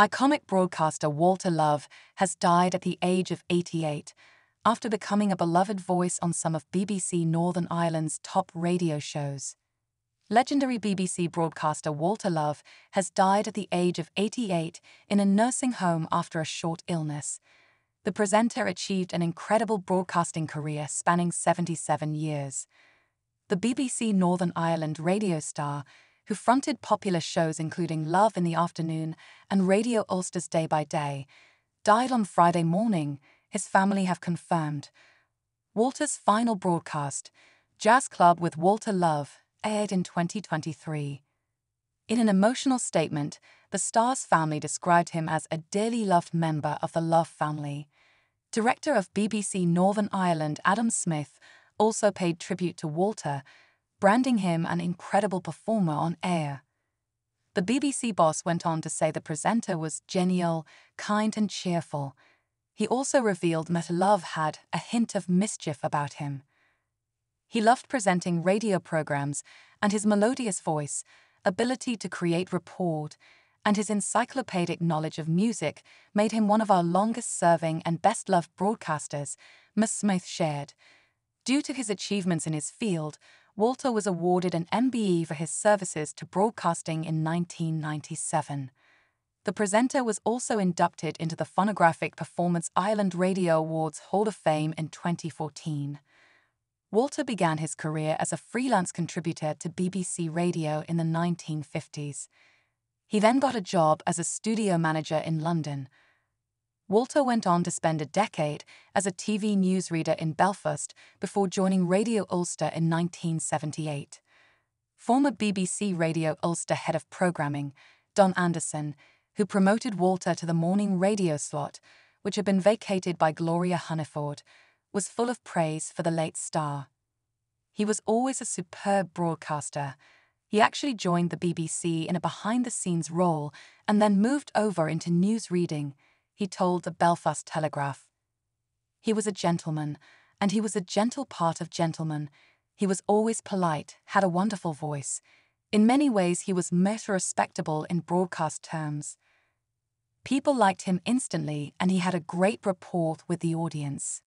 Iconic broadcaster Walter Love has died at the age of 88 after becoming a beloved voice on some of BBC Northern Ireland's top radio shows. Legendary BBC broadcaster Walter Love has died at the age of 88 in a nursing home after a short illness. The presenter achieved an incredible broadcasting career spanning 77 years. The BBC Northern Ireland radio star who fronted popular shows including Love in the Afternoon and Radio Ulster's Day by Day, died on Friday morning, his family have confirmed. Walter's final broadcast, Jazz Club with Walter Love, aired in 2023. In an emotional statement, the star's family described him as a dearly loved member of the Love family. Director of BBC Northern Ireland Adam Smith also paid tribute to Walter branding him an incredible performer on air. The BBC boss went on to say the presenter was genial, kind, and cheerful. He also revealed that Love had a hint of mischief about him. He loved presenting radio programs, and his melodious voice, ability to create rapport, and his encyclopedic knowledge of music made him one of our longest serving and best loved broadcasters, Miss Smith shared. Due to his achievements in his field, Walter was awarded an MBE for his services to broadcasting in 1997. The presenter was also inducted into the Phonographic Performance Ireland Radio Awards Hall of Fame in 2014. Walter began his career as a freelance contributor to BBC Radio in the 1950s. He then got a job as a studio manager in London, Walter went on to spend a decade as a TV newsreader in Belfast before joining Radio Ulster in 1978. Former BBC Radio Ulster head of programming, Don Anderson, who promoted Walter to the morning radio slot, which had been vacated by Gloria Hunniford, was full of praise for the late star. He was always a superb broadcaster. He actually joined the BBC in a behind the scenes role and then moved over into news reading he told the Belfast Telegraph. He was a gentleman, and he was a gentle part of gentlemen. He was always polite, had a wonderful voice. In many ways, he was most respectable in broadcast terms. People liked him instantly, and he had a great rapport with the audience.